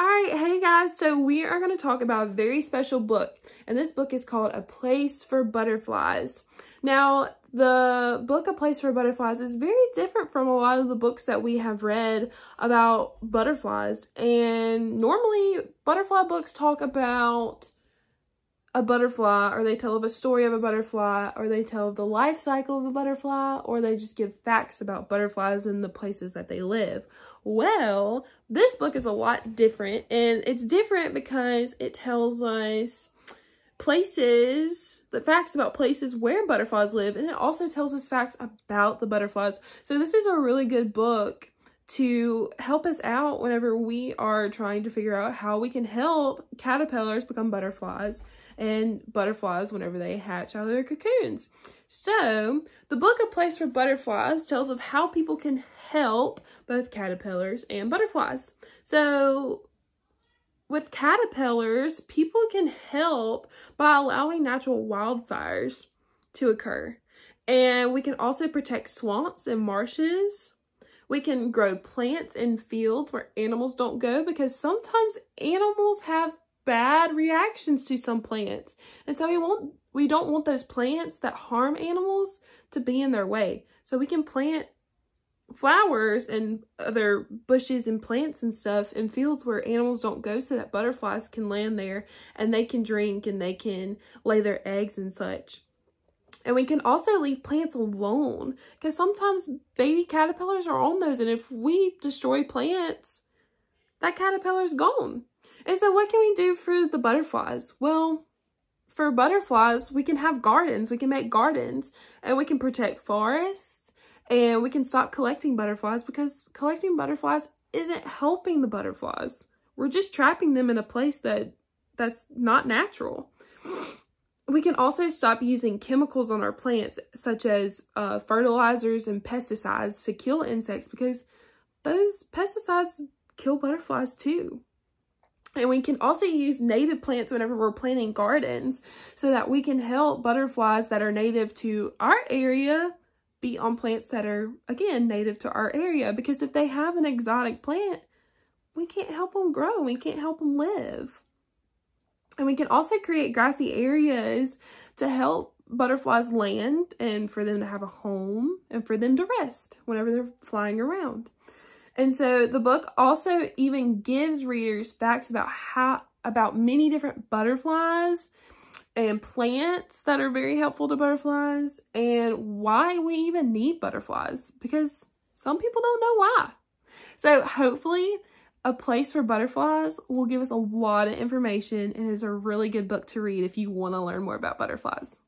All right, hey guys, so we are going to talk about a very special book, and this book is called A Place for Butterflies. Now, the book A Place for Butterflies is very different from a lot of the books that we have read about butterflies, and normally butterfly books talk about a butterfly or they tell of a story of a butterfly or they tell of the life cycle of a butterfly or they just give facts about butterflies and the places that they live. Well, this book is a lot different and it's different because it tells us places, the facts about places where butterflies live and it also tells us facts about the butterflies. So this is a really good book to help us out whenever we are trying to figure out how we can help caterpillars become butterflies and butterflies whenever they hatch out of their cocoons. So, the book A Place for Butterflies tells of how people can help both caterpillars and butterflies. So, with caterpillars, people can help by allowing natural wildfires to occur. And we can also protect swamps and marshes we can grow plants in fields where animals don't go because sometimes animals have bad reactions to some plants. And so we want we don't want those plants that harm animals to be in their way. So we can plant flowers and other bushes and plants and stuff in fields where animals don't go so that butterflies can land there and they can drink and they can lay their eggs and such. And we can also leave plants alone because sometimes baby caterpillars are on those. And if we destroy plants, that caterpillar is gone. And so what can we do for the butterflies? Well, for butterflies, we can have gardens. We can make gardens and we can protect forests and we can stop collecting butterflies because collecting butterflies isn't helping the butterflies. We're just trapping them in a place that that's not natural. We can also stop using chemicals on our plants, such as uh, fertilizers and pesticides to kill insects because those pesticides kill butterflies too. And we can also use native plants whenever we're planting gardens so that we can help butterflies that are native to our area be on plants that are, again, native to our area. Because if they have an exotic plant, we can't help them grow. We can't help them live. And we can also create grassy areas to help butterflies land and for them to have a home and for them to rest whenever they're flying around. And so the book also even gives readers facts about how about many different butterflies and plants that are very helpful to butterflies and why we even need butterflies because some people don't know why. So hopefully a Place for Butterflies will give us a lot of information and is a really good book to read if you want to learn more about butterflies.